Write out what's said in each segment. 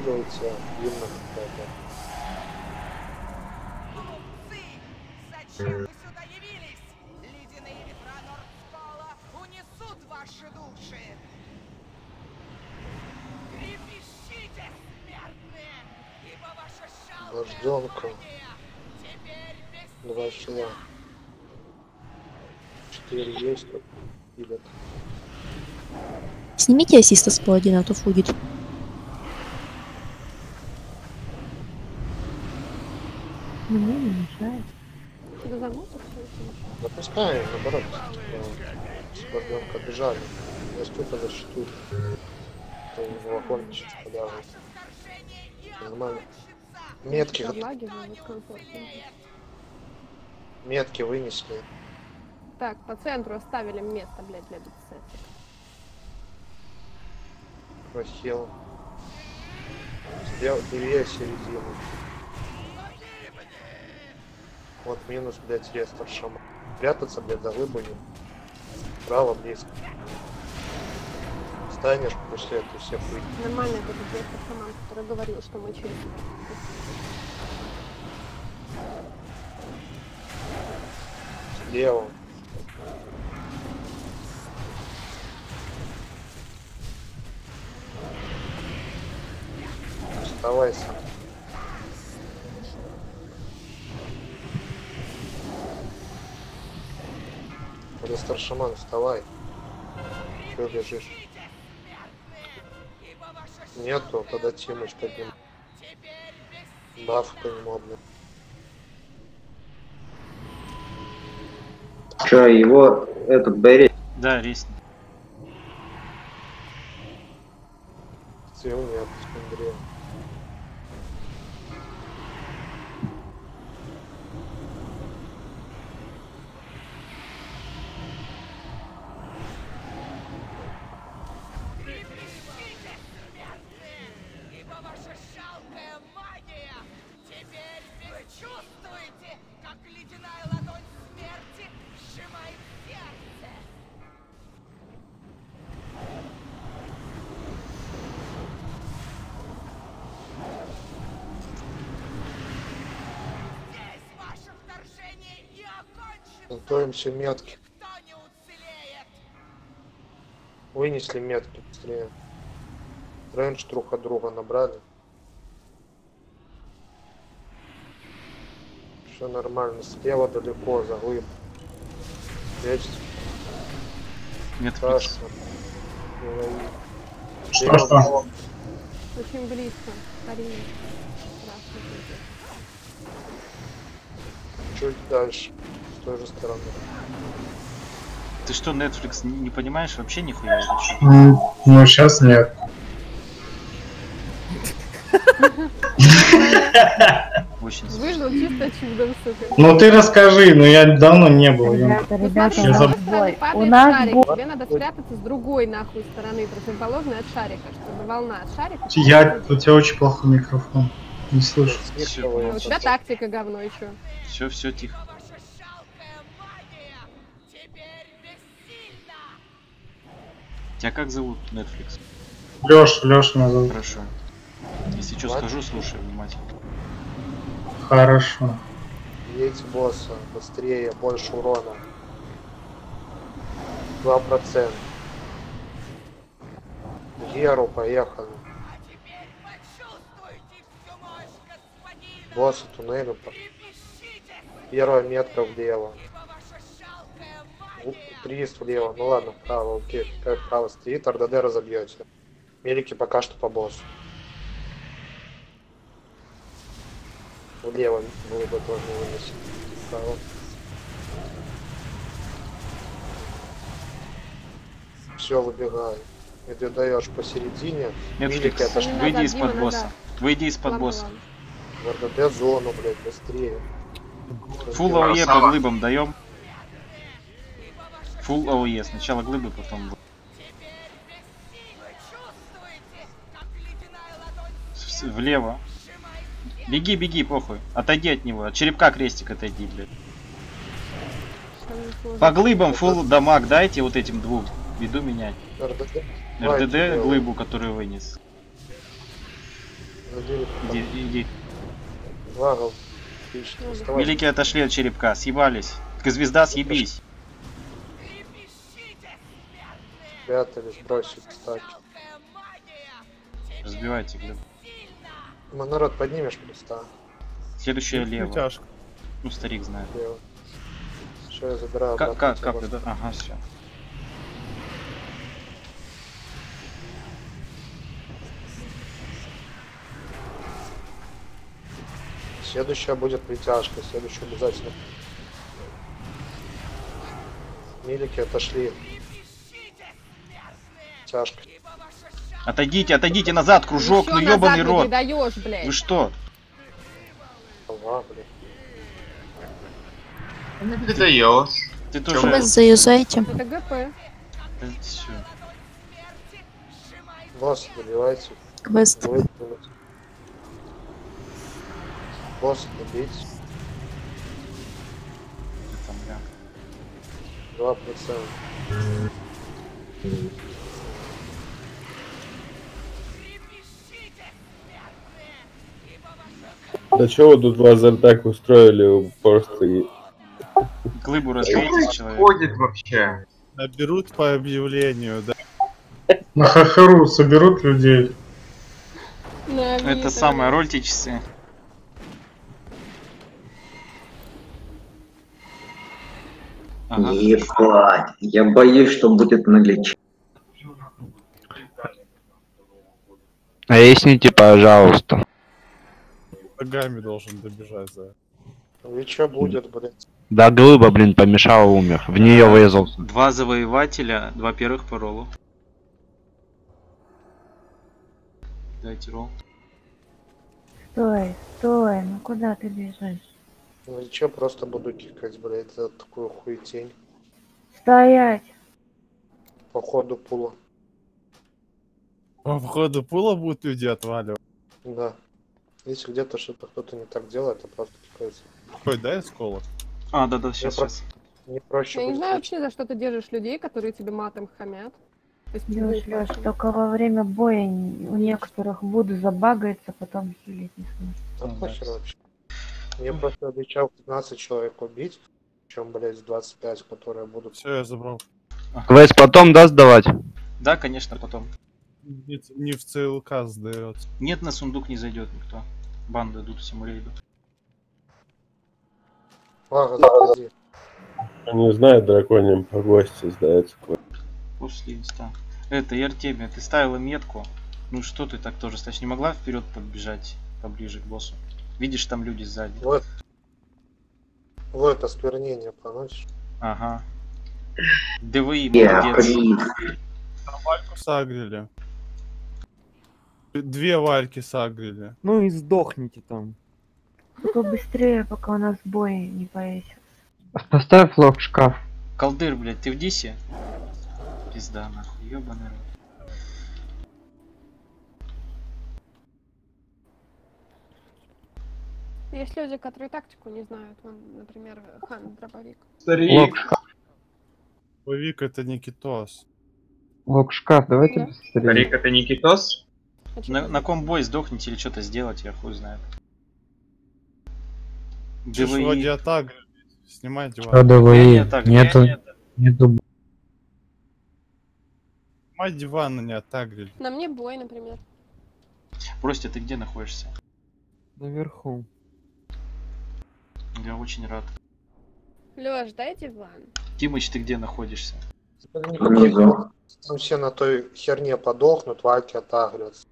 скидывается гимна какая-то. Глупцы! Зачем вы сюда явились? Ледяные ветра Нордскола унесут ваши души! Трепещите, смертные! Ибо ваша шалкая Дождёнка. магия теперь Два чела. Четыре есть. Пилят. Снимите ассиста с паладина, а то фугит. Мне не мешает. Тебя загнуться все это? Запускаем, наоборот. Скорбенка бежали. Я столько защиту. То его вторжение не Нормально. Метки, метки вынесли. Так, по центру оставили место, блядь, для бицепса. Прохил. Сделал левее середину. Вот минус, блядь, рестор шама. Прятаться, блядь, за глыбами. Право, близко. Станешь после этого всех выйти. Нормально это бицепс шаман, который говорил, что мы через... Слева. Оставайся. Рестор шаман, вставай. Че лежишь? Ибо ваша Нету, тогда Тимыч подним. теперь бессильна! Баф по нему обним. Че, его этот Берри Да, ресни. Сил нет, Андрей. Готовимся метки. Вынесли метки быстрее. Рейндж друг от друга набрали. Все нормально. Слева далеко, за глыб. Прячься, Нет, страшно. Что, что? Очень близко. Страшно. пиздец. Чуть дальше. С той же стороны. Ты что, Netflix, не, не понимаешь вообще нихуя Ну, сейчас нет. Очень смешно. Выжил чисто чудом, сука. Ну ты расскажи, но я давно не был. Я- Ребята, Ну, Я заб- У нас шарик, бой. тебе надо спрятаться с другой нахуй стороны, противоположной от шарика, чтобы волна от шарика... Я, у тебя очень плохой микрофон. Не слышу. Ну, у тебя тактика говно чё? Все, все тихо. Тебя как зовут, Netflix? Леша, Леша назову. Хорошо. Если что скажу, слушай внимательно. Хорошо. Бейте босса. Быстрее, больше урона. 2%. Геру, поехали. А теперь почувствуйте всю мощь господина! Босса Трепещите, Первая метка влево. Приз влево. Ну ладно, вправо, окей. Как вправо стоит, РДД разобьете. Мелики пока что по боссу. Влево было бы тоже вынести. Вправо. Все, выбегай. И ты даешь посередине. Мелики это ж выйди из-под босса. Выйди из-под босса. в РДД зону, блядь, быстрее. Фул АОЕ по глыбам даем. Фул АОЕ. Сначала глыбы, потом... Влево. Беги, беги, похуй. Отойди от него. От черепка крестик отойди, блядь. По глыбам фул дамаг дайте вот этим двум. Веду менять. РДД. РДД глыбу, которую вынес. Иди, иди. Великие отошли от черепка, съебались. Так звезда, съебись. Спрятались, бросили магия! Разбивайте, блин. Ну, народ, поднимешь просто. Следующее лево. Притяжка. Ну, старик знает. Лево. Что я забираю? Как, как, как, да? Ага, все. Следующая будет притяжка, следующая обязательно. Милики отошли. Тяжко. Отойдите, отойдите назад, кружок, Ещё ну ебаный не рот. даешь, блядь. Вы что? Ага, блин. Ты даешь. Ты Квест тоже... заюзайте. Это ГП. Все. Босс добивайте. Квест. Босс. Там, бля. Два процента. Да чего вы тут лазертак устроили просто? и- Глыбу разбейте, человек. Ходит вообще. Наберут по объявлению, да. На хахару соберут людей. Это самое, рольте часы. Ага. Ебать, я боюсь, что будет наличие. Поясните, пожалуйста. Ногами должен добежать за. Ну и чё будет, блин? Да глыба, блин, помешала, умер. В нее врезался. Два завоевателя, два первых по роллу. Дайте ролл. Стой, стой, ну куда ты бежишь? Ну и чё, просто буду кикать, блядь, за такую хуетень. Стоять! По ходу пула. По входу пула будут люди отваливать. Да. Если где-то что-то кто-то не так делает, это просто кикается. Какой, да, осколок? А, да-да, сейчас, про- сейчас. Не проще Я не знаю вообще, за что ты держишь людей, которые тебе матом хамят. То есть вашим. только во время боя у некоторых буду забагается, потом хилить не сможешь. Да да. вообще. Мне просто обещал 15 человек убить, чем, блядь, 25, которые будут. Все, я забрал. Квест потом, да, сдавать? Да, конечно, потом. Не, не в ЦЛК сдается. Нет, на сундук не зайдет никто. Банды идут всему рейду. Ага, заходи. Не знаю, драконьим по гости сдается. После инста. Это, и Артемия, ты ставила метку. Ну что ты так тоже стоишь? Не могла вперед подбежать поближе к боссу? Видишь, там люди сзади. Вот. Вот осквернение поносишь. Ага. ДВИ, Я молодец. при... Вальку сагрили. Две вальки сагрили. Ну и сдохните там. Только быстрее, пока у нас бой не повесит. Поставь лог в шкаф. Колдыр, блядь, ты в дисе? Пизда, нахуй, ёбаный рот. Есть люди, которые тактику не знают. Вон, например, хан дробовик. Старик. Лог в шкаф. Вик это не китос. Лог в шкаф, давайте Да. быстрее. Старик, это не китос? Чё На, на ком бой сдохните или что-то сделать, я хуй знает. ДВИ. вроде атак. Снимайте вальки. Не, ДВИ? Нету, не, не. нету. Снимать диваны не оттагрили. На мне бой, например. Бросьте, ты где находишься? Наверху. Я очень рад. Лёш, дай диван. Тимыч, ты где находишься? Внизу. Там все на той херне подохнут, вальки отагрятся.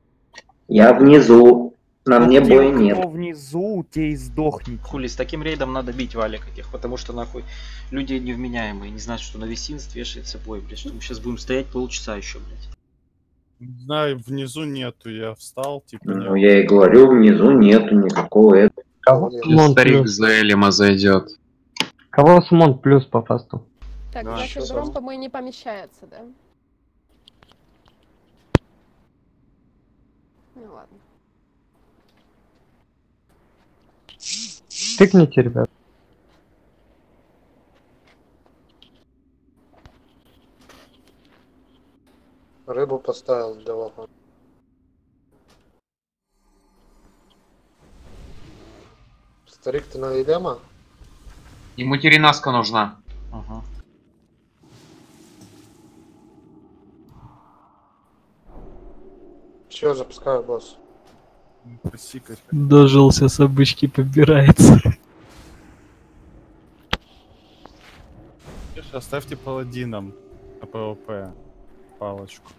Я внизу. На мне Вот те, боя кто нет. внизу, те и сдохните. Хули, с таким рейдом надо бить валик этих, потому что нахуй люди невменяемые, не знают, что на весинств вешается бой, блядь, что мы сейчас будем стоять полчаса еще, блядь. Не знаю, внизу нету. Я встал, типа, Ну, нет. я и говорю, внизу нету никакого этого. Кого Старик плюс? за Элима зайдет. Кого Смон плюс по фасту? Так, Да, значит, щас Гром, по-моему, не помещается, да? Ну ладно. Тыкните, ребят. Рыбу поставил давай. Старик, ты на Вильяма? Ему теренашка нужна. Ага. Все, запускаю, босс. Посикать. Дожился, с обычки побирается. Оставьте паладинам на ПВП палочку.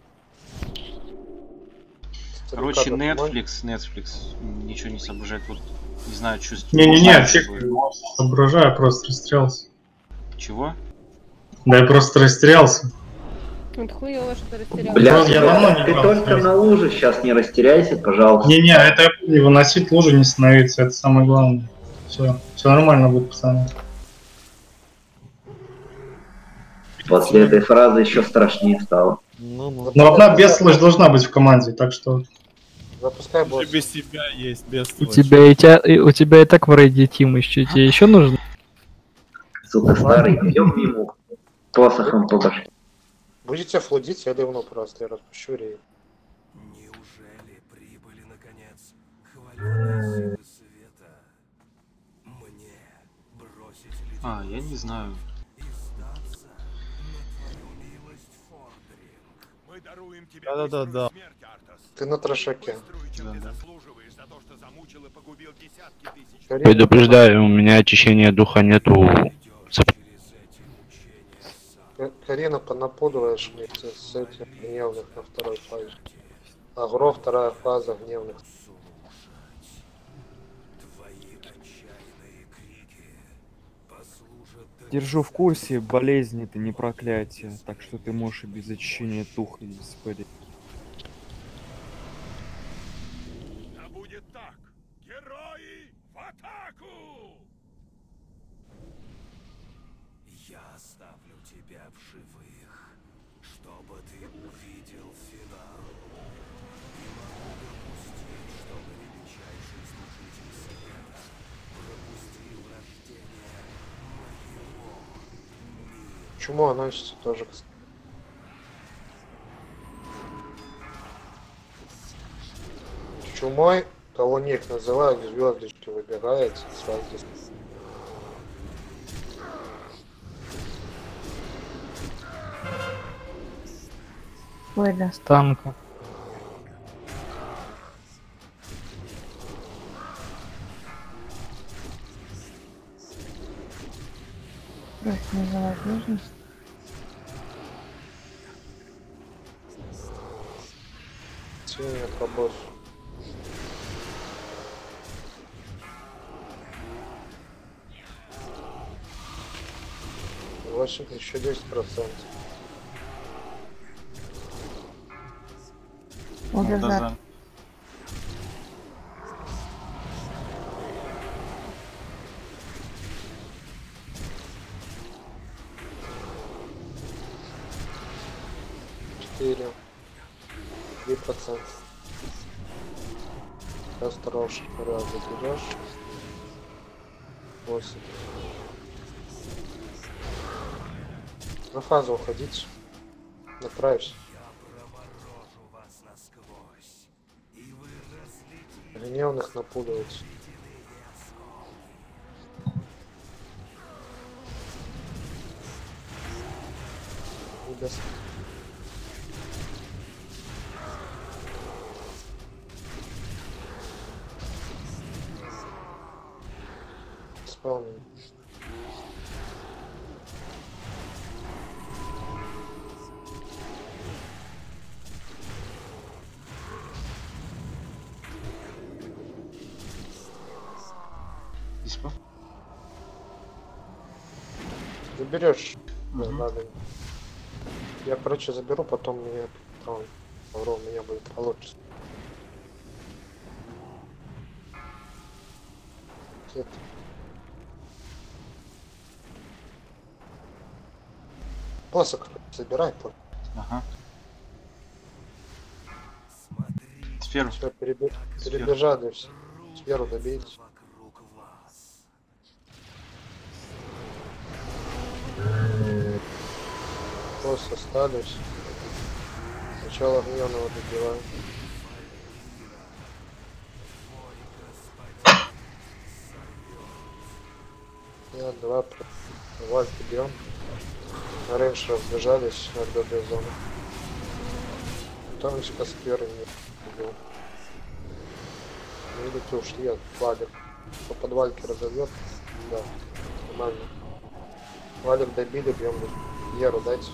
Короче, Netflix, Netflix ничего не соображает. Вот не знаю, что с Не-не-не, соображаю, просто растерялся. Чего? Да я просто растерялся. Вот хуёво, что растерялся. Бля, я давно не ты только на луже сейчас не растеряйся, пожалуйста. Не-не, это я помню, выносить лужи не становиться, это самое главное. Все, все нормально будет, пацаны. После этой фразы еще страшнее стало. Ну, ну. Но одна бестолочь должна быть в команде, так что... Запускай, босс. без тебя есть У бестолочь. тебя и, тя- и- у тебя и так в рейде Тим еще. Тебе еще нужно? Сука, старый, идем ему посохом по башке. Будете флудить, я ливну просто, я распущу рейд. Неужели прибыли наконец? Хваленые силы света. Мне бросить А, я не знаю. и сдаться на твою милость, Фордринг. Мы даруем тебе Да-да-да-да. Ты на трошаке. Да, да. Предупреждаю, у меня очищения духа нету. Карина, понапудываешь вместе с этим гневных на второй фазе. Агро, вторая фаза гневных. Держу в курсе, болезни это не проклятие, так что ты можешь и без очищения духа спалить. Да будет так! Герои в атаку! Я оставлю тебя в живых, чтобы ты увидел финал. Не могу допустить, чтобы величайший служитель света пропустил рождение моего мира. Чему относится тоже, кстати. Чумой, кого ник называют, звездочки выбегает сразу. Ой, да. Станка. 10%. Уже ну, да. Четыре. Три процента. Осторожно, раз заберешь. Фазу уходить. Направишься. Гневных напугивать. Диспо? Заберешь. Да, Мгм. надо. Я, короче, заберу, потом мне там Авро у меня будет получше. Нет. Посох забирай, по. Ага. Сферу. Все, перебежали все. Сферу добейте. Просто остались. Сначала гневного добиваем. Я два про- Вальки бьем. На рейндж разбежались от доброй зоны. Там еще скверы не был. Видите, ушли от Валик. По подвальке разовьет. Да, нормально. Валик добили, бьем Еру дайте.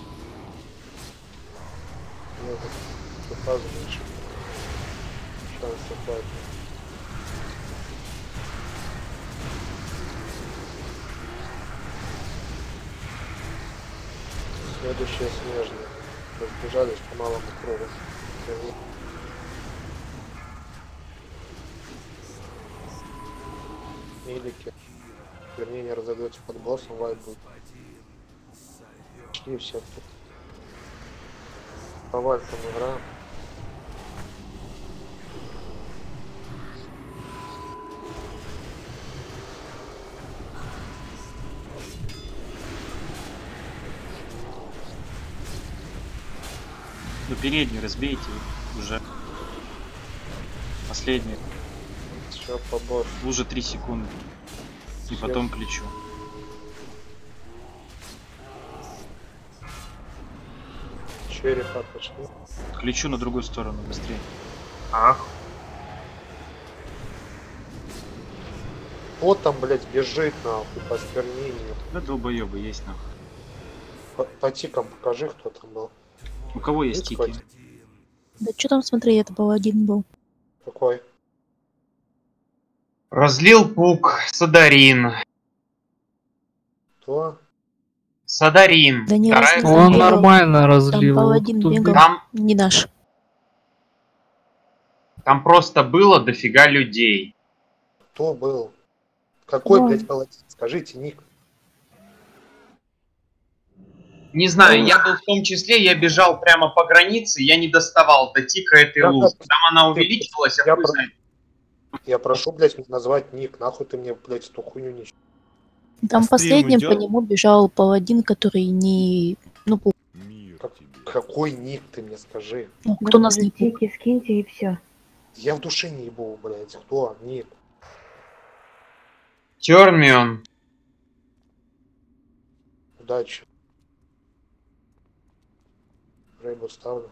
Фазу меньше. Шансов хватит. Следующие снежные. Разбежались по малому кругу. Милики. Вернее, не разобьете под боссом, вайп будет. Шли все тут. По вальпам игра. Ну передний разбейте уже. Последний. Все. Уже 3 секунды. И потом плечу. Черепа пошли. Ключу на другую сторону, быстрее. Ах. Вот там, блядь, бежит нахуй по сквернению. Да долбоебы есть нахуй. По, по тикам покажи, кто там был. У кого есть Есть тики? хоть? Да что там, смотри, это был один был. Какой? Разлил пук Садарин. Кто? Садарин. Да не Вторая разлил, Он бегал. нормально разлил. Там паладин Тут бегал. Там, Не наш. там просто было дофига людей. Кто был? Какой, Ну. блядь, паладин? Скажите, ник. Не знаю, я был в том числе, я бежал прямо по границе, я не доставал до тика этой Да, лузы. Там она увеличилась, а Я хуй про- знает. Я прошу, блядь, назвать ник. Нахуй ты мне, блядь, эту хуйню не Там А последним по нему бежал паладин, который не... Ну, пу- Как- Какой ник ты мне скажи? ну, кто нас не Тики скиньте и все. Я в душе не ебу, блядь. Кто? Ник. Термион. Удачи. Рейбу ставлю.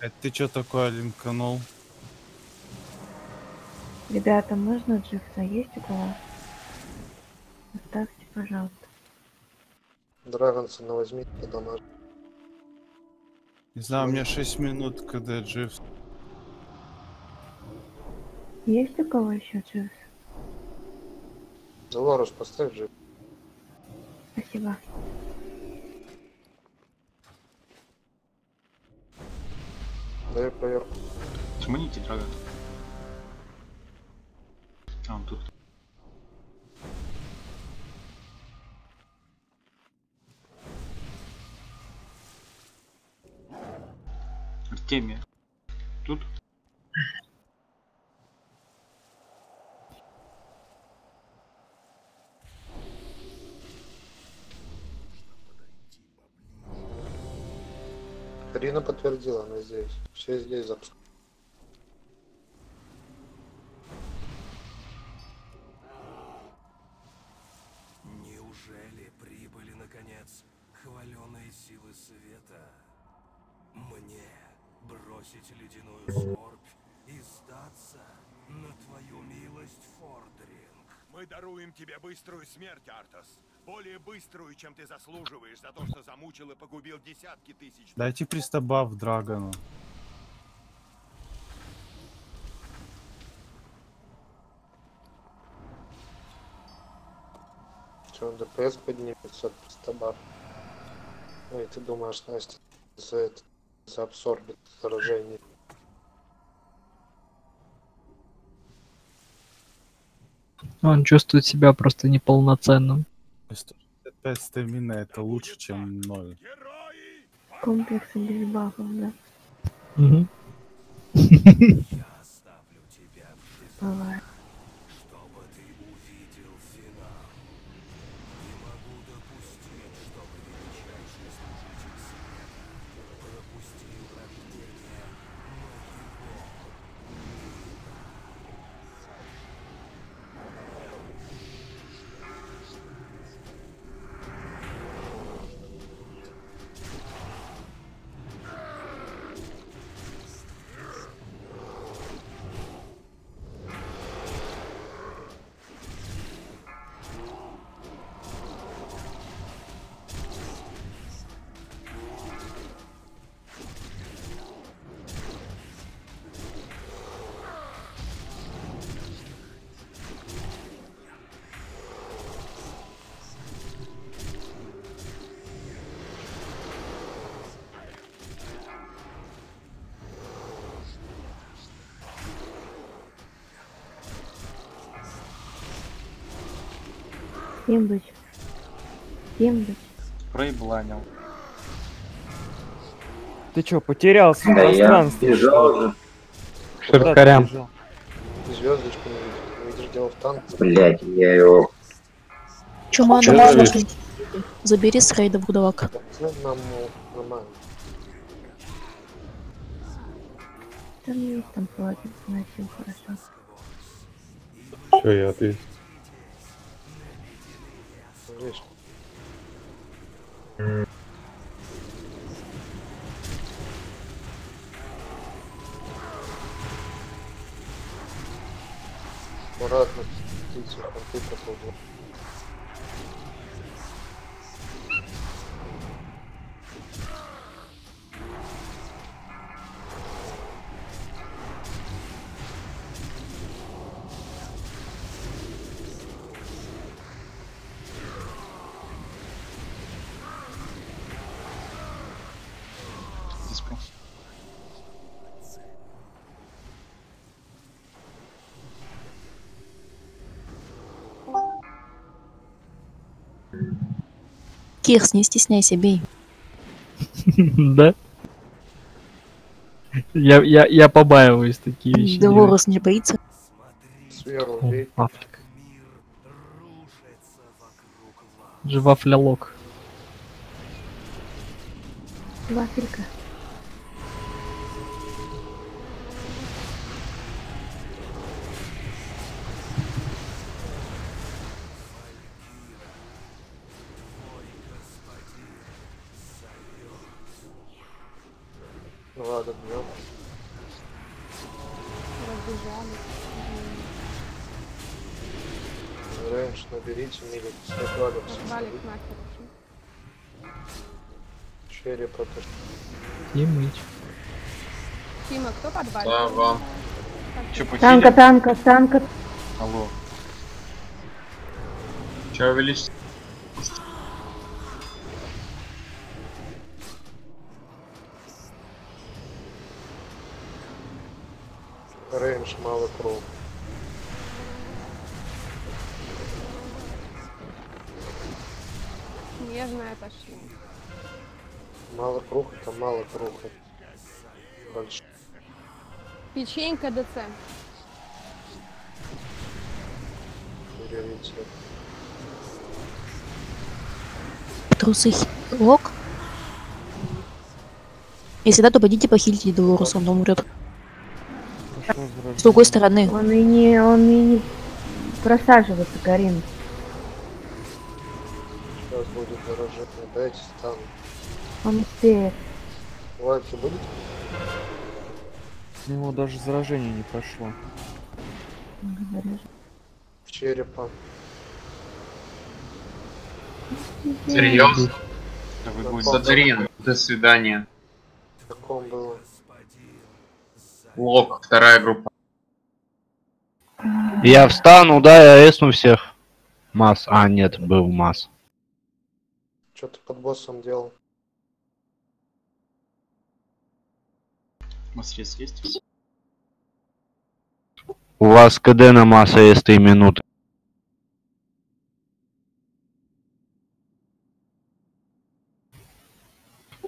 Это ты чё такое линканул? Ребята, можно джипса? Есть у кого? Оставьте, пожалуйста. Драгонсона возьми, тогда наш. Не знаю, у меня 6 минут, когда джив. Есть у кого еще джипс? Долорус поставь же. Спасибо. Дай проверку. Шманите, драга. Артемия. Тут? Карина подтвердила, она здесь. Все здесь запуск. Быструю смерть, Артас. Более быструю, чем ты заслуживаешь за то, что замучил и погубил десятки тысяч. Дайте пристабав Драгону. Че, ДПС поднимется от стабар. Ну и ты думаешь, Настя, за это, за абсорбит заражение. Он чувствует себя просто неполноценным. 165 стамина это лучше, чем 0. Комплексы без бафов, да? Мгм. Я оставлю тебя в жизни, Бывает. Тембыч. Тембыч. Проебланил. Ты чё, потерялся в Да я пространстве? бежал ты Ширкарям. звездочку не видишь. Видишь дело в танке. Блять, я его... Чё можно говоришь? что-нибудь? Забери с рейда вурдалак. Ну, нам ну, нормально. Там есть там хватит, носил хорошо. Все, я ответил. Видишь? Аккуратно, птицу, конты Кирс, не стесняйся, бей. Да? Я, я, я побаиваюсь такие вещи. Деворус не боится. Африка. Живафлялок. Вафелька. Ну ладно, бьем. Разбежались. Рейндж наберите, мили. Снайпрадом. Валик нахер. Черри против. Тимыч. Тима, кто подвалит? Слава. Че, Танка, танка, танка. Алло. Че увеличить? Рейндж мало круг. Нежная пошли. Мало круг, это мало круг. Большой. Печенька ДЦ. Трусы лок. Если да, то пойдите похилите Деворуса, он умрет. С другой стороны, Он и не, он и не просаживается, Карин. Сейчас будет заражение. Дайте стан. Он успеет. Вальки будет? У него даже заражение не прошло. В черепа. Серьезно? Да вы будете... Садрин, до свидания. В каком было? Лок, вторая группа. Я встану, да, я эсну всех. Масс. А, нет, был масс. Что ты под боссом делал? У вас средств есть? У вас КД на масса есть 3 минуты.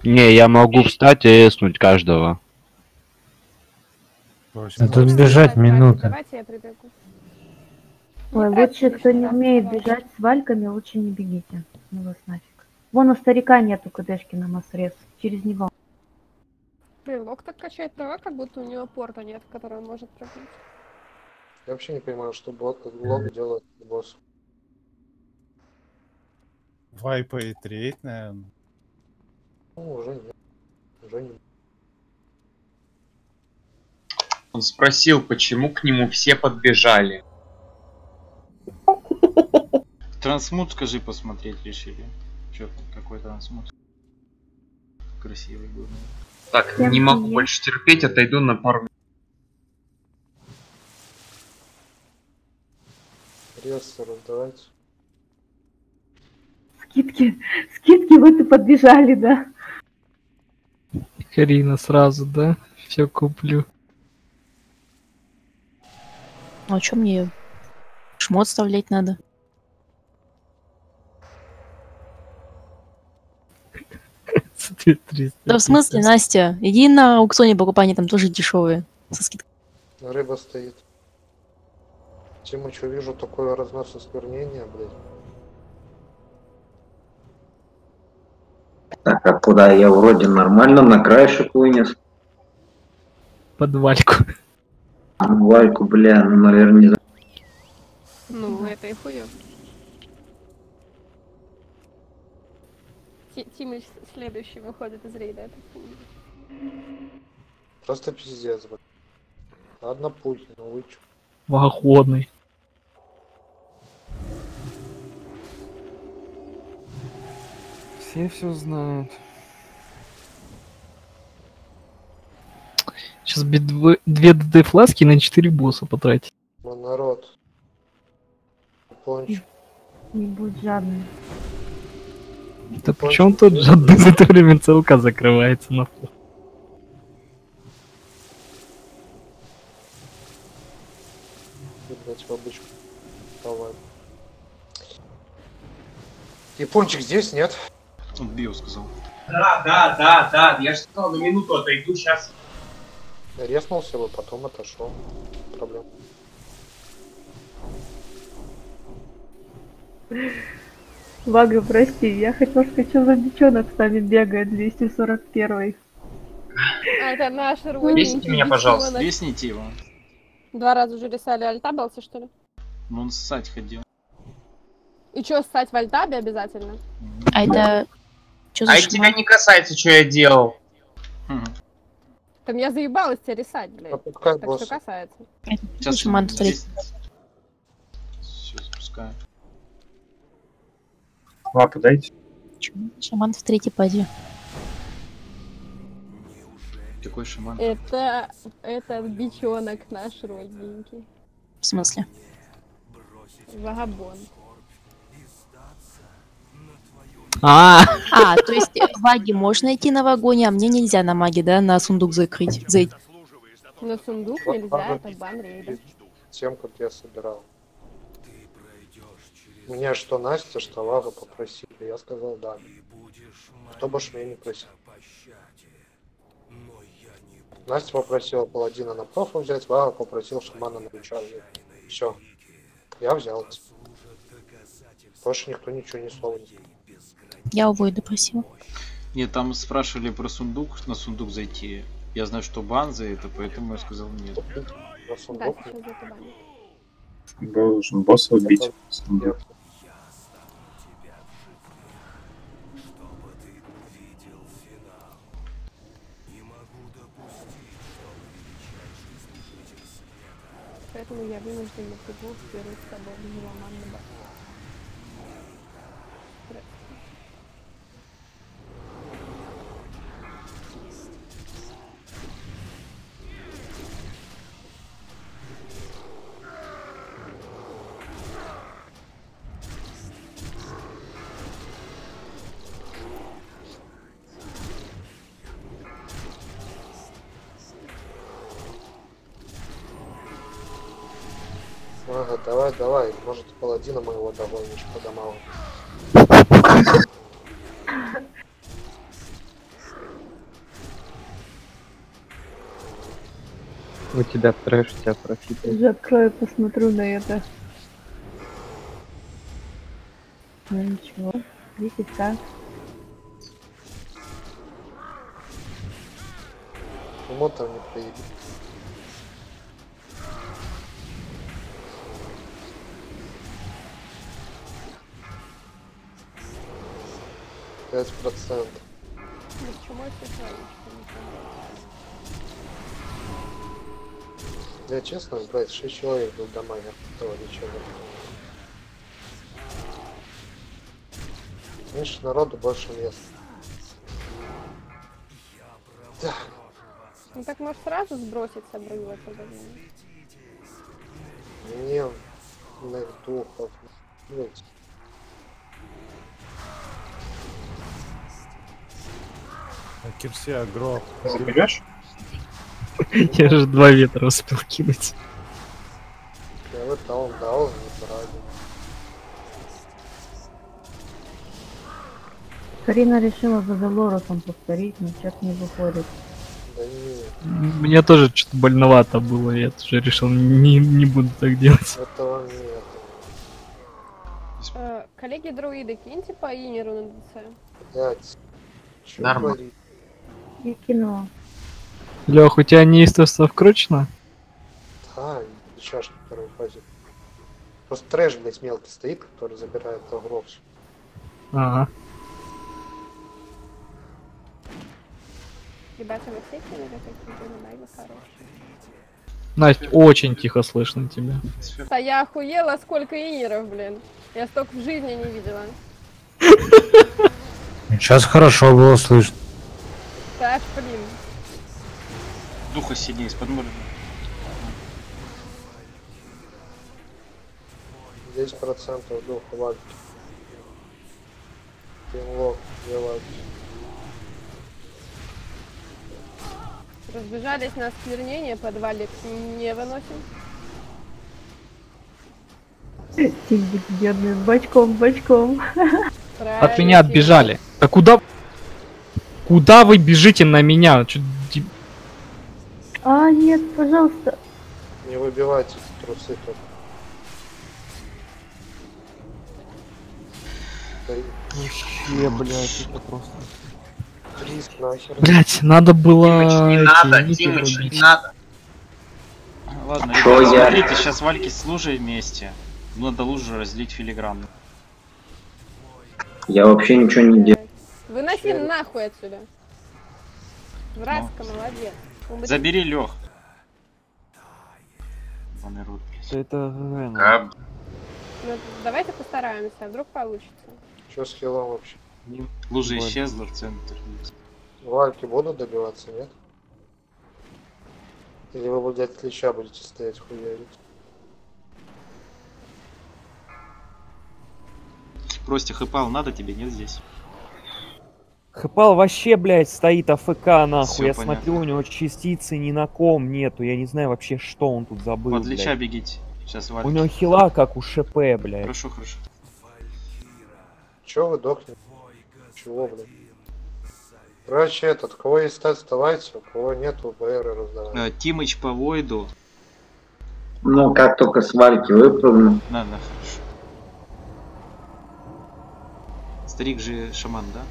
Не, я могу встать и эснуть каждого. Это бежать минуты. Давайте я прибегу. Ой, лучше, кто не умеет бежать с вальками, лучше не бегите. Ну вас нафиг. Вон у старика нету КДшки на массрез. Через него. Прилог так качает права, как будто у него порта нет, который он может пробить. Я вообще не понимаю, что бот, лог делает босс. Вайпа и треть, наверное. Ну, уже нет. Уже не. Он спросил, почему к нему все подбежали. Трансмут, скажи, посмотреть решили. Чё, какой трансмут? Красивый был. Так, Всем не могу привет. больше терпеть, отойду на пару Рессы раздавайте. Скидки. Скидки вот и подбежали, да? Карина сразу, да? Все куплю. ну а чё мне шмот вставлять надо? Да в смысле, Настя, иди на аукционе покупай, они там тоже дешевые. Со скидкой. Рыба стоит. Тиму, что вижу, такое разнос осквернения, блядь. Так, а куда я вроде нормально на краешек вынес? Под вальку. Ну, Вальку, бля, ну, наверное, не за- Ну, это и хуёв. Тимыч следующий выходит из рейда. это хуй. Просто пиздец, блядь. Ладно, Путин, ну вы чё? Богоходный. Все все знают. Сейчас две, две ДД фласки на 4 босса потратить. Ну, народ. Пончик. Не будь жадным. Да причем тут это время целка закрывается на флаг. Блять, в обычку. Давай. Япончик здесь, нет? Он био сказал. Да, да, да, да, я же сказал, на минуту отойду, сейчас. Резнулся бы, потом отошел. Проблем. Вага, прости, я хотел сказать, что за бичонок с нами бегает 241 А, это наш Весните рудненький меня, пожалуйста. девчонок. Весните его. Два раза уже рисали альтабелси, что ли? Ну он ссать ходил. И чё, ссать в альтабе обязательно? А это... Чё за А это тебя не касается, что я делал. Там я заебалась тебя рисать, блядь. Пропускай Так босса. что касается. Сейчас Шаман здесь- Все, запускаю. Лапу дайте. Шаман в третьей паде. Какой шаман? Это, это бичонок наш родненький. В смысле? Вагабон. А, А, то есть э, Ваге можно идти на вагоне, а мне нельзя на маге, да, на сундук закрыть. Зайти. На сундук нельзя, это бан рейда. Тем, как я собирал. Меня что Настя, что Вага попросили. Я сказал да. Кто ж меня не просил. Настя попросила паладина на профу взять, Вага попросил шамана на меча взять. Все. Я взял. Больше никто ничего ни слова не сказал. Я у Войда просила. Нет, там спрашивали про сундук, на сундук зайти. Я знаю, что бан за это, поэтому я сказал нет. На Да, сундук сейчас за это банят. Должен босса убить. Поэтому я вынужден напрягу первый с тобой в Давай, может паладина моего довольничь по домам. У тебя трэш, тебя профит. Я открою, посмотрю на это. Ну ничего, видите так. Мотор не приедет. Пять процентов. Я честно, брат, шесть человек был дамагер, того ничего не Меньше народу, больше мест. Да. Ну так можешь сразу сброситься, брызгать Не, на духов. А Блять. А Кирсе агро. Заберешь? я же два ветра успел кинуть. Я вот дал, дал, не брали. Карина решила за Долоросом повторить, но что-то не выходит. Да не, Мне тоже что-то больновато было, я тоже решил, не, не буду так делать. этого нет. Э, Коллеги-друиды, киньте по инеру на ДЦ. Блять. Нормально. Я кинула. Лех, у тебя неистовство вкручено? Да, и чашки в второй фазе. Просто трэш, блять, мелкий стоит, который забирает агров. Ага. Ребята, вы все кинули какие-то набайвы хорошие? Настя, очень тихо слышно тебя. Да я охуела, сколько инеров, блин. Я столько в жизни не видела. Сейчас хорошо было слышно. Так, блин. Духа сильнее из-под моря. 10% духа вальки. Пинлок, делать. Разбежались на осквернение, подвалик не выносим. Синдик бедный, бочком, бочком. От меня отбежали. Да куда... Куда вы бежите на меня? Чё, А, нет, пожалуйста. Не выбивайте трусы. Три- Вообще, блядь, это просто... Риск нахер. Блять, надо было... Тимыч, не надо, Тимыч, не надо. Ладно, Что ребята, я? смотрите, сейчас Вальки с лужей вместе. Надо лужу разлить филигранно. Я вообще ничего не делал. Выноси нахуй отсюда. Враска, молодец. Умри. Забери Лех. Это А, Ну, давайте постараемся, а вдруг получится. Что с хилом вообще? Лужа Вальки. исчезла в центре. Вальки будут добиваться, нет? Или вы, блядь, клеща будете стоять хуярить? Прости, хэпал, надо тебе, нет здесь? Хэпал вообще, блядь, стоит АФК, нахуй. Всё я понятно. смотрю, у него частицы ни на ком нету. Я не знаю вообще, что он тут забыл, Под лича блядь. бегите. Сейчас У Вальки. него хила, как у ШП, блядь. Хорошо, хорошо. Чё вы дохнете? Чего, блядь? Короче, этот, у кого есть стать, вставайте, у кого нету, БР раздавайте. Э, Тимыч по Войду. Ну, как только с вальки выпрыгну. На, на, хорошо. Старик же шаман, да?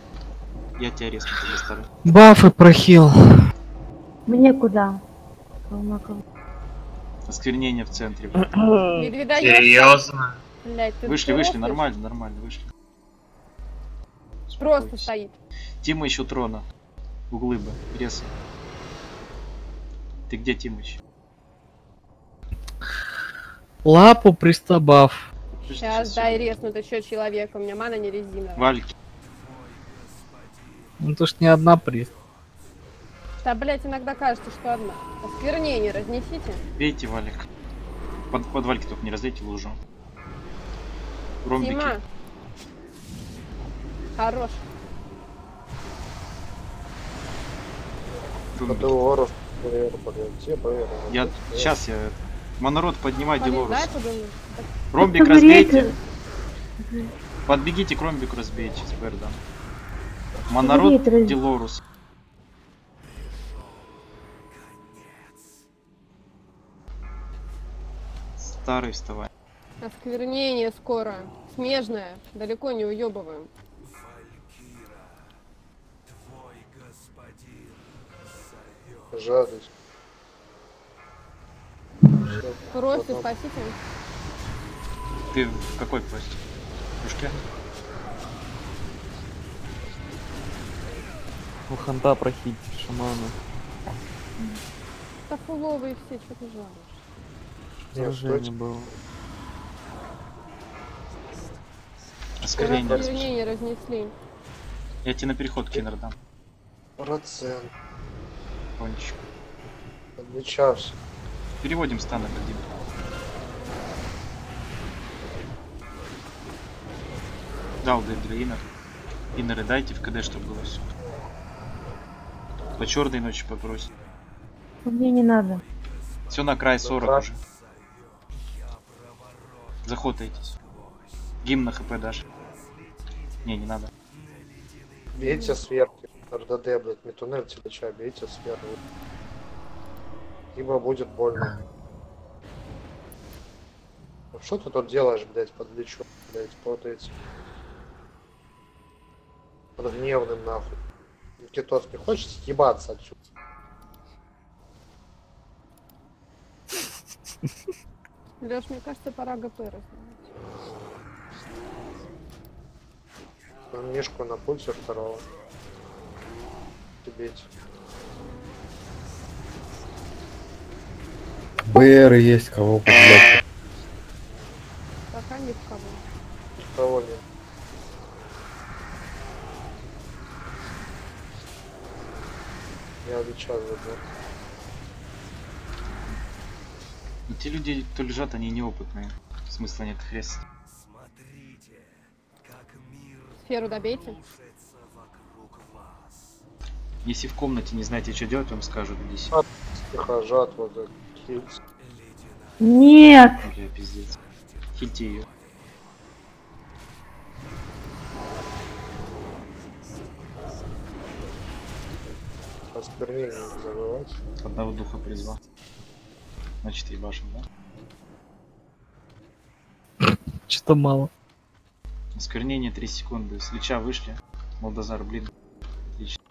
Я тебя резко старый. Бафы прохил. Мне куда? Колмаков. Осквернение в центре. Серьезно? Блядь, ты Вышли, вышли, нормально, нормально, вышли. Просто стоит. Тимыч у трона. Углы бы, рез. Ты где, Тимыч? Лапу пристабав. Сейчас дай резнут еще человека, у меня мана не резиновая. Вальки. Ну то ж не одна прист. Да, блядь, иногда кажется, что одна. Осквернение разнесите. Бейте, Валик. Под, под Вальки только не разлейте лужу. Ромбики. Тима. Хорош. Ромбики. Я... Сейчас я... Монород, поднимай Делорус. Ромбик разбейте. Подбегите к ромбику разбейте с Берда. Монород Делорус. Старый вставай. Осквернение скоро. Смежное. Далеко не уебываем. Жадность. Просит, спасите. Ты в какой просить? Пушке? У ханта прохить шамана. Да фуловые все, что ты жалуешь. Заражение было. Осквернение. Осквернение разнесли. Я тебе на переход кинер дам. Процент. Пончик. Отличался. Переводим станы один. Дал инер. Инеры дайте в КД, чтобы было все. По черной ночи попросит. Мне не надо. Все на край 40 край. уже. Захотаетесь. Гимн на хп дашь. Не, не надо. Бейте сверху. РДД, блядь, не туннель телеча, бейте сверху. Ибо будет больно. Ну что ты тут делаешь, блядь, под лечу, блядь, под этим? Под гневным нахуй. Не хочешь съебаться отсюда? Леш, мне кажется, пора ГП. Ну, Мишку на пульсе второго. Бейте. БР есть кого подлять. Пока ни в кого. Никого нет. Я сейчас забыл. Но те люди, кто лежат, они неопытные. Смысла нет хрест. Сферу добейте. Если в комнате не знаете, что делать, вам скажут здесь. Тихо, жатва, да, хильц. Нет! Бля, пиздец. Хильте ее. Не забывать. Одного духа призвал. Значит, ебашим, да? Что-то мало. Осквернение 3 секунды. С леча вышли. Молдозар, блин. Отлично.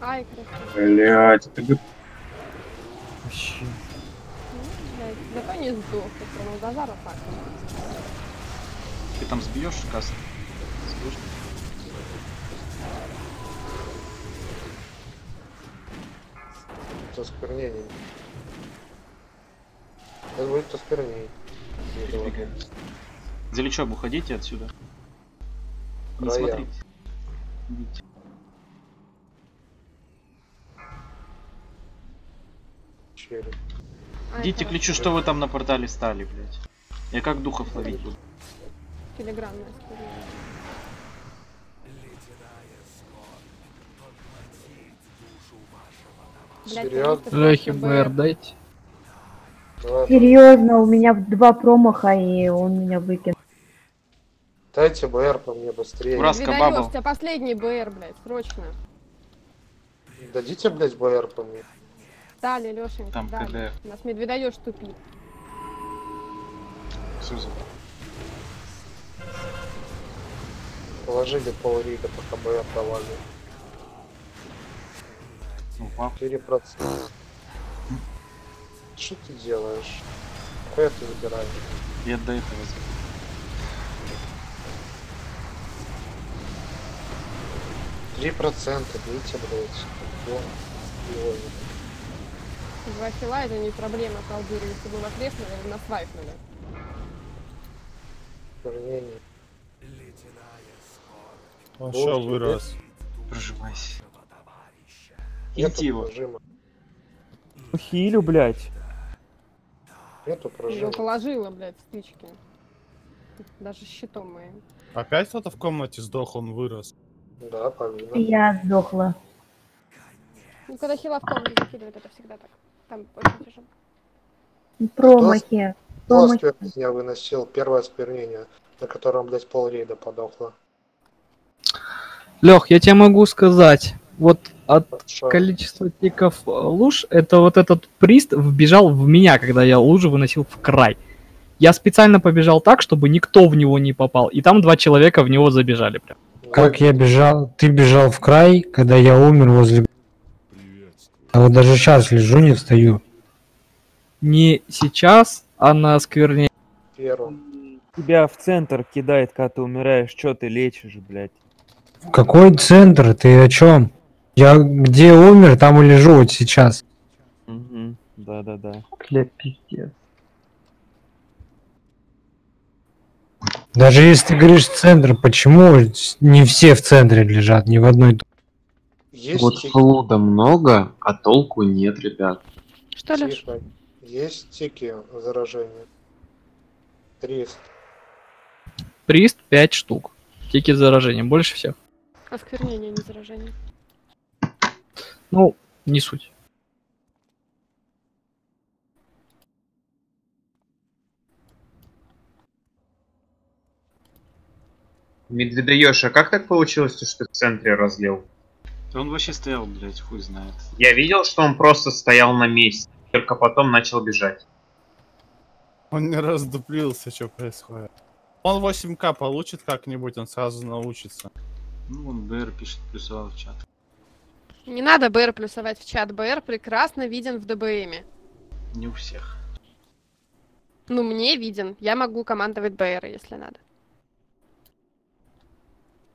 Ай, красиво. Блять, это г- Вообще. Ну, зато не сдох, ты про Молдозара так. Ты там сбьешь каст? Сбьешь? Это осквернение. Это будет осквернение. За лечом уходите отсюда. Не Края. смотрите. Идите. Череп. Ай, Идите к лечу, что вы там на портале стали, блядь. Я как духов ловить буду? Телеграммное Лехи БР дайте. Серьезно, у меня два промаха, и он меня выкинул. Дайте БР по мне быстрее. Ура. Не Раска, даёшь, бабл. у тебя последний БР, блядь, срочно. Дадите, блядь, БР по мне. Дали, Лешенька, Там дали. Нас медведоёж тупит. Суза. Положили пол рига, пока БР давали. Упал. 4%. Что ты делаешь? Какой ты выбираешь? Я до этого забыл. Три процента, бейте, блядь. Два хила это не проблема, колдырь. Если бы вас резнули, нас вайфнули. Осквернение. Он что вырос? Проживайся. Нету его. прожима. Ну, Хилю, блядь. Нету Его прожима. положила, блядь, стычки. Даже щитом моим. Опять кто-то в комнате сдох, он вырос. Да, Полина. Я сдохла. Ну, когда хила в комнате закидывают, это всегда так. Там очень тяжело. Промахи. Кто осквернение я выносил? Первое осквернение, на котором, блядь, пол рейда подохло. Лех, я тебе могу сказать, вот от Хорошо. количества тиков э, луж, это вот этот прист вбежал в меня, когда я лужи выносил в край. Я специально побежал так, чтобы никто в него не попал, и там два человека в него забежали прям. Как я бежал? Ты бежал в край, когда я умер возле... А вот даже сейчас лежу, не встаю. Не сейчас, а на скверне. Первым. Тебя в центр кидает, когда ты умираешь. Чё ты лечишь, блядь? Какой центр? Ты о чем? Я где умер, там и лежу вот сейчас. Угу. Да-да-да. Бля, пиздец. Даже если ты говоришь центр, почему не все в центре лежат, ни в одной... Есть Вот тики. флуда много, а толку нет, ребят. Что, Леш? Тихо. Есть тики заражения. 300. Прист 5 штук. Тики заражения, больше всех. Осквернение, не заражение. Ну, не суть. Медведоеша, как так получилось, что ты в центре разлил? Он вообще стоял, блядь, хуй знает. Я видел, что он просто стоял на месте, только потом начал бежать. Он не раздуплился, что происходит. Он 8к получит как-нибудь, он сразу научится. Ну, он БР пишет, плюсовал в чат. Не надо БР плюсовать в чат. БР прекрасно виден в ДБМе. Не у всех. Ну, мне виден. Я могу командовать БР, если надо.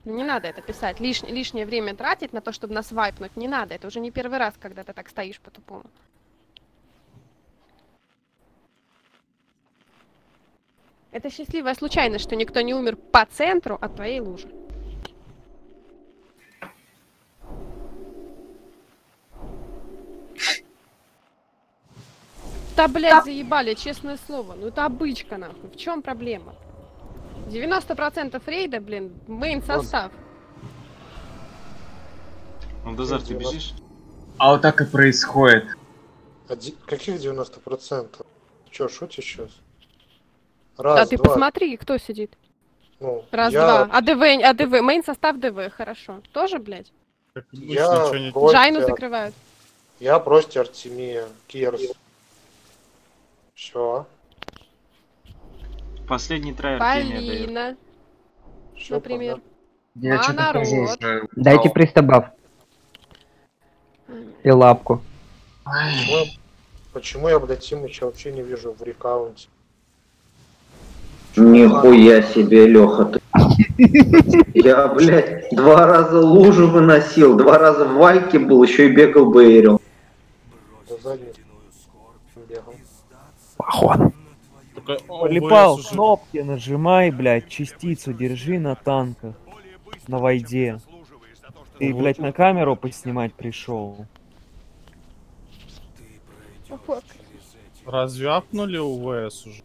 Ну, Не надо это писать. Лиш... Лишнее время тратить на то, чтобы нас вайпнуть. Не надо. Это уже не первый раз, когда ты так стоишь по-тупому. Это счастливая случайность, что никто не умер по центру от твоей лужи. Да, блядь, заебали, честное слово. Ну это обычка, нахуй. В чем проблема? 90% рейда, блин, мейн состав. Ну, Дозар, ты бежишь? А вот так и происходит. Оди- Каких 90%? Че, шутишь сейчас? а Раз, ты два. посмотри, кто сидит. Ну, Раз, я- два. АДВ, АДВ, мейн состав ДВ, хорошо. Тоже, блядь? Я Джайну закрывают. Я просто Артемия, Кирс. Все. Последний дает. Полина, например. Я А, что-то народ. тоже уже... Дайте пристабав. И лапку. Почему, я- почему я, блядь, Тимыча вообще не вижу в рекаунте? Нихуя себе, Леха, ты. Я, блядь, два раза лужу выносил, два раза в вальке был, еще и бегал бейрил. Бегал. ОБС Полипал, кнопки нажимай, блядь, частицу держи на танках, на войде. Ты, блядь, на камеру поснимать пришел. Разве апнули УВС уже?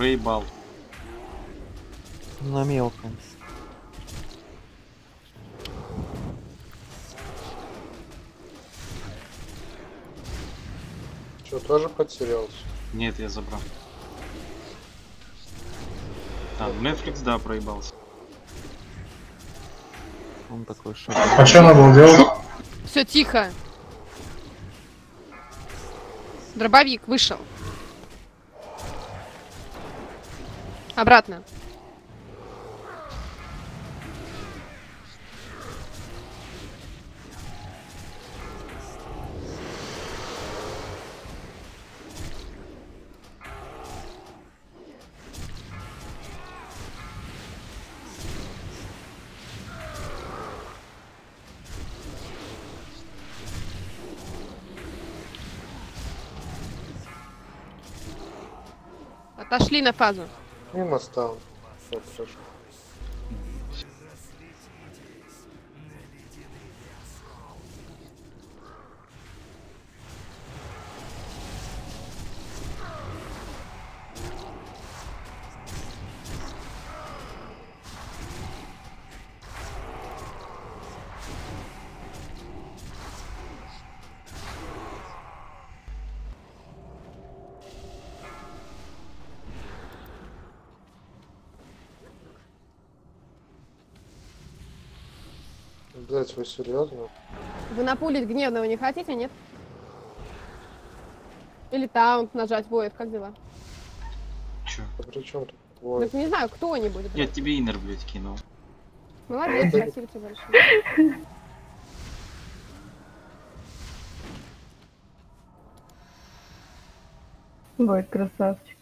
Проебал. На мелком. Что, тоже потерялся? Нет, я забрал. Там, Netflix, да, проебался. Он такой шаг. А что надо было делать? Все, тихо. Дробовик вышел. Обратно. Отошли на фазу. Мимо стал. Все, прошу. Блять, вы серьезно? Вы напулить гневного не хотите, нет? Или таунт нажать воев, как дела? Чё? Да при чем тут? Так не знаю, кто-нибудь, Я блядь. тебе инер, блядь, кинул. Молодец, спасибо тебе большое. Ой, красавчик.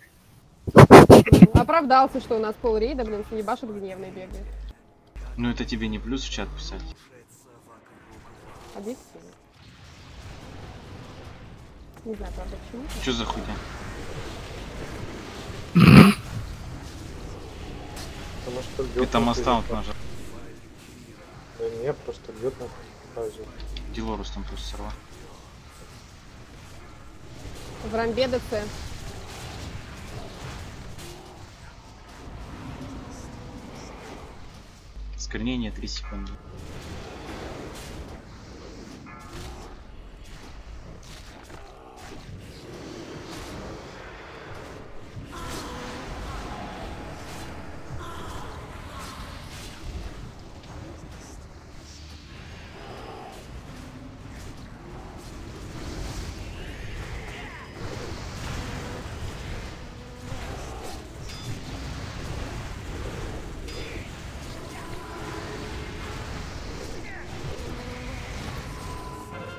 Оправдался, что у нас пол рейда, блин, с ебашит гневный бегает. Ну это тебе не плюс в чат писать. Объективно. Не знаю, правда, почему. Чё за хуйня? Потому что Ты бьет там переход. нажал. Да не, просто бьет на фазе. Дилорус там просто сорвал. В рамбе ДЦ. Скорнение 3 секунды.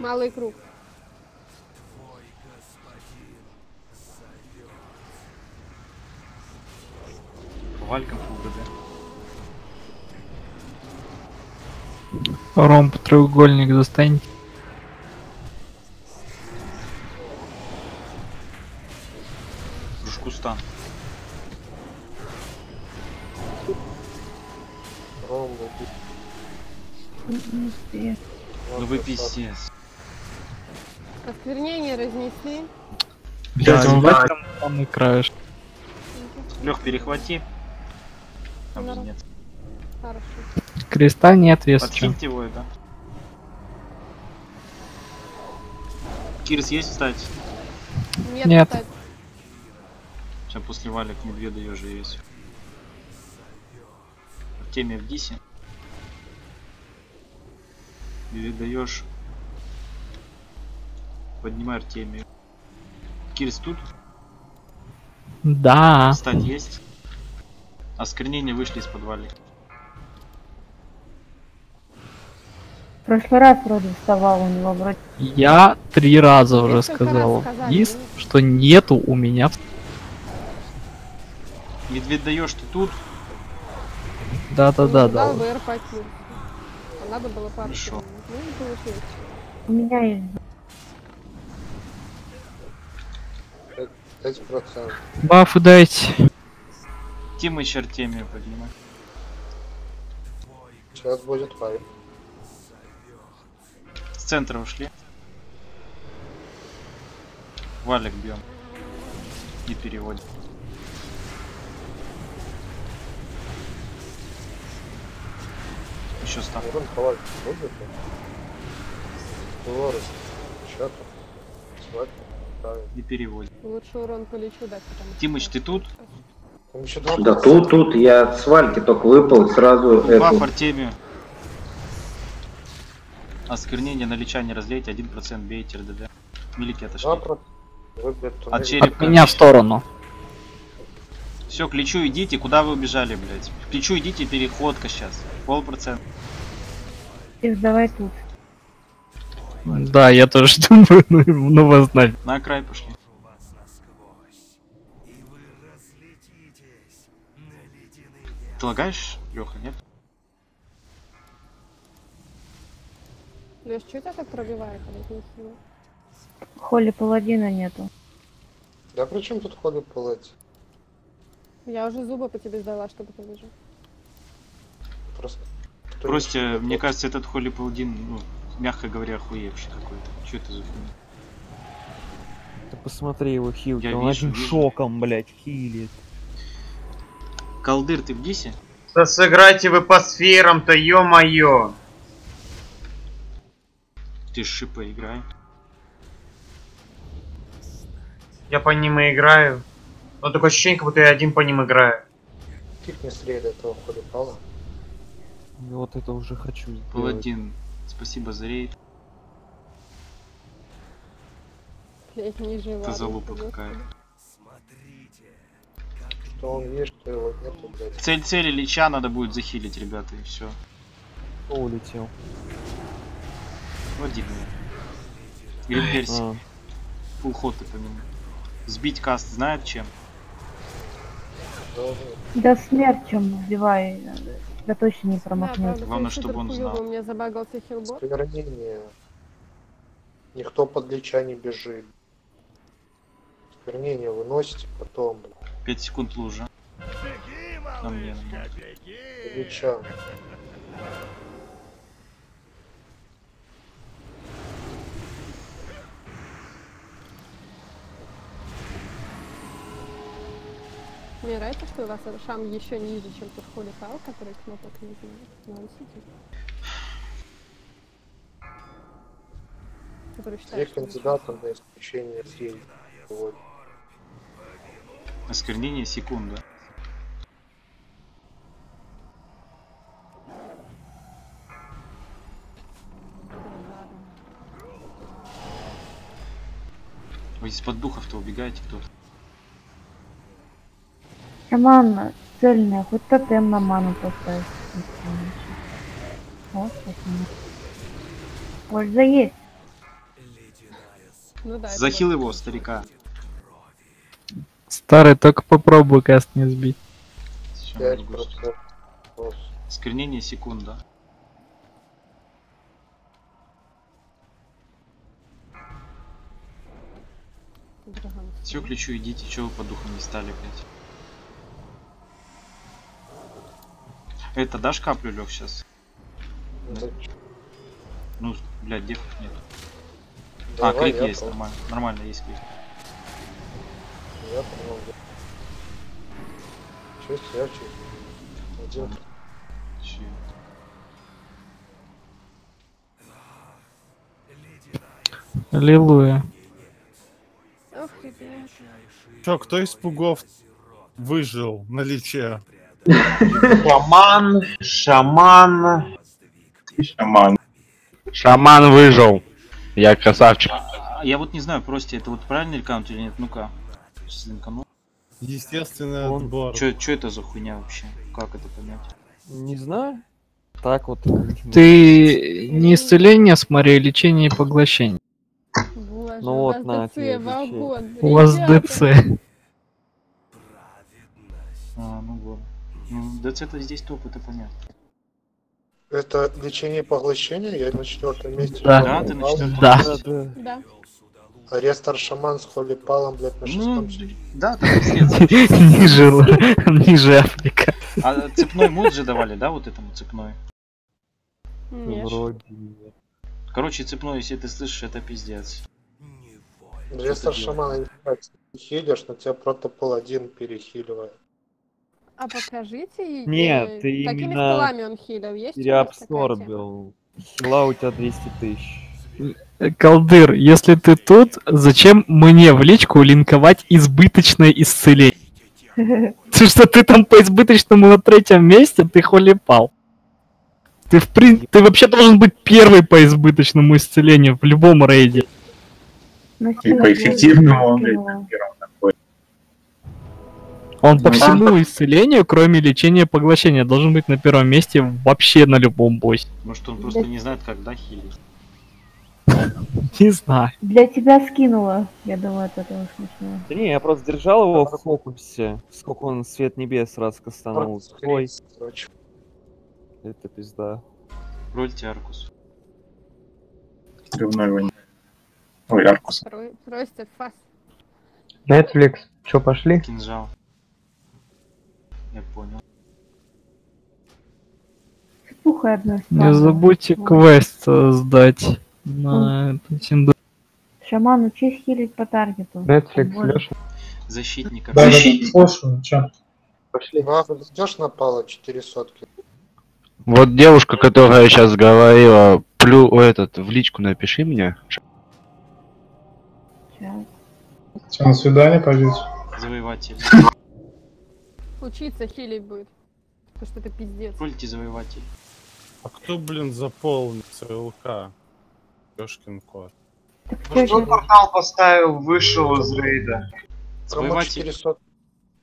Малый круг. Вальком ФУГД. Ромб треугольник достаньте. Там самый краеш. Лех, перехвати. Там же нет. Хорошо. Креста нет, вес чё. Подкиньте его это. Кирс есть встать? Нет, Нет. кстати. Сейчас после валик медведа ежи есть. Артемия в дисе. Передаешь. Поднимай Артемию. Кирс тут? Да. Встать есть? Осквернение вышли из подвала. В прошлый раз вроде вставал у него вроде. Я три раза уже Несколько раз сказал. Есть, что нету у меня. в- Медведь даешь ты тут? Да. ВР по киру. А Надо было пару. Ну, не получилось. У меня есть. 5%. Бафы дайте. Тимыч Артемию поднимай. Сейчас будет файт. С центра ушли. Валик бьем. И переводим. Еще стан. Урон будет? Свадьба. И переводим. Лучше урон полечу дать, потому. Тимыч, ты тут? Да тут, тут, я с вальки только выпал и сразу Баф эту. Артемию. Осквернение на лечание разлейте 1% бейте РДД. Милики отошли. От черепа. От меня в сторону. Все, к Личу идите. Куда вы убежали, блядь? К Личу идите, переходка сейчас. Полпроцента. Их давай тут. Да, я тоже думаю, ну, ну вас нафиг. На край пошли. Ты лагаешь, Леха, нет? Леш, что тебя так пробивает, сильно? Холли паладина нету. Да при чем тут ходы палать? Я уже зубы по тебе сдала, чтобы ты выжил. Просто. не мне кажется, этот Холли Паладин, ну, мягко говоря, охуевший какой-то. Что это за хуйня? Ты посмотри его хилки, Я он вижу, одним вижу. шоком, блядь, хилит. Колдыр, ты в дисе? Да сыграйте вы по сферам-то, ё-моё! Ты с шипа играй. Я по ним и играю. Но такое ощущение, как будто я один по ним играю. Кикни с рейда этого хода пала. Я вот это уже хочу сделать. Паладин, спасибо за рейд. Блядь, не жива. Это залупа какая. что он есть, что его нету, блядь. Цель цели Лича надо будет захилить, ребята, и все. Кто улетел? Вот дивно. Гринперсик. А. Фулл ты по нему. Сбить каст знает чем? Да смерчем вбивай. Да точно не Да, промахнется. правда, Главное, чтобы он знал. У меня забагался хилбот. Сквернение. Никто под лича не бежит. Сквернение выносите потом, блядь. 5 секунд лужа. Мне, на мне. Лича. Мне нравится, что у вас шам еще ниже, чем Cow, который кнопок не знает. Наносите. Который Все считает, что кандидаты на исключение. Вот. Осквернение секунда. Вы из-под духов-то убегаете кто-то. Шаман цельная, хоть тотем на ману поставить. Вот. Польза есть. Ну да, Захил его, старика. Старый, только попробуй каст не сбить. Осквернение секунда. Все, ключу, идите, чего вы по духам не стали, блядь. Это дашь каплю лег сейчас? Ну, блядь, дефов нет. а, Давай, крик я есть, пробую. нормально. Нормально есть крик. Я понял. Шесть ярче. Один. Чё? Аллилуйя. Ох. Чё, кто из пугов выжил на личе? Шаман, шаман. Шаман. Шаман выжил. Я красавчик. А, Я вот не знаю, просто это вот правильный аккаунт или нет? Ну-ка. Сейчас линкану. Естественный отбор. Чё, чё это за хуйня вообще? Как это понять? Не знаю. Так вот. Ты не исцеление смотри, а лечение и поглощение. Боже, Ну вот, на ДЦ. У вас. ДЦ. А, ну. Ну, ДЦ то здесь топ, это понятно. Это лечение и поглощение, я на четвертом месте. Да. Да, ты на четвертом Да. месте? Да. А Рестор шаман с холипалом, блядь, на Ну, шестом. да, там пиздец. Ниже, ниже Африка. А цепной мод же давали, да, вот этому цепной? Вроде нет. Короче, цепной, если ты слышишь, это пиздец. Рестор делать? шамана не нравится. Ты хилишь, но тебя протопол один перехиливает. А покажите, Нет, ты какими именно скиллами он хилил? Есть тема? Переабсорбил. Хила у тебя 200 тысяч. Колдыр, если ты тут, зачем мне в личку линковать избыточное исцеление? Ты что, ты там по избыточному на третьем месте, ты холипал. Ты, в прин... ты вообще должен быть первый по избыточному исцелению в любом рейде. И по эффективному он, блядь, Он по всему исцелению, кроме лечения и поглощения, должен быть на первом месте вообще на любом боссе. Может, он просто не знает, когда хилить. Не знаю. Для тебя скинула. Я думаю, от этого смешно. Да не, я просто держал его в фокусе. Сколько он свет небес раз кастанул. Ой, это пизда. Рольте Аркус. Взрывной войны. Ой, Аркус. Про- Просто фас. Netflix, чё, пошли? Кинжал. Я понял. Пуха одна Не забудьте квест э, сдать на эту синду. Шаман, учись хилить по таргету. Netflix, Вот. Лёша. Защитника. Да, слушаю, чё? Пошли. Ваху зайдешь на пало 4 сотки? Вот девушка, которая сейчас говорила, плю о, этот, в личку напиши мне. Сейчас. На свидание пойдете? Завоеватель. Учиться хилить будет. Потому что это пиздец. Рольте завоеватель. А кто, блин, заполнит ЦЛК? Ёшкин кот. Ну что портал поставил, вышел из рейда. Кому Завоеватель. 4 сотки?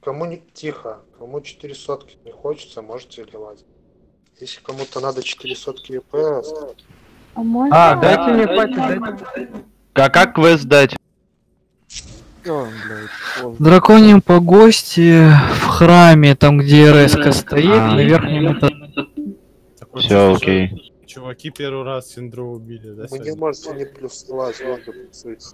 кому не тихо, кому 4 сотки не хочется, можете ливать. Если кому-то надо 4 сотки ЕП, А. А, дайте мне пати, дайте. А как квест дать? Блядь, поздно. В драконьем погосте, в храме, там где РСК стоит, А. на верхнем этаже. Все, окей. Чуваки первый раз Синдру убили, да? вы не сегодня? можете не воду плюсуйте.